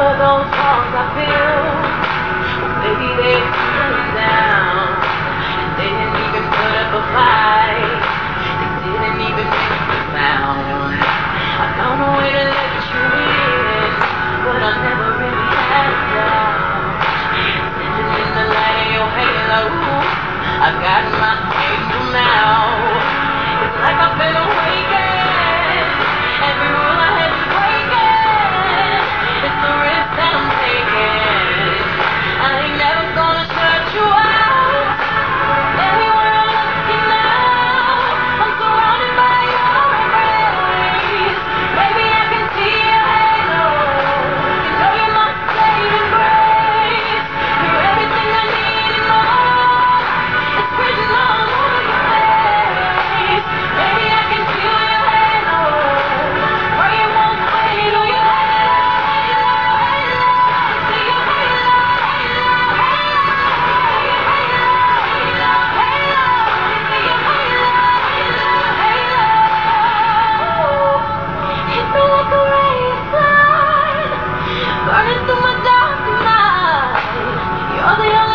for those songs I feel. Maybe they turn down. They Running through my dark night, you're the only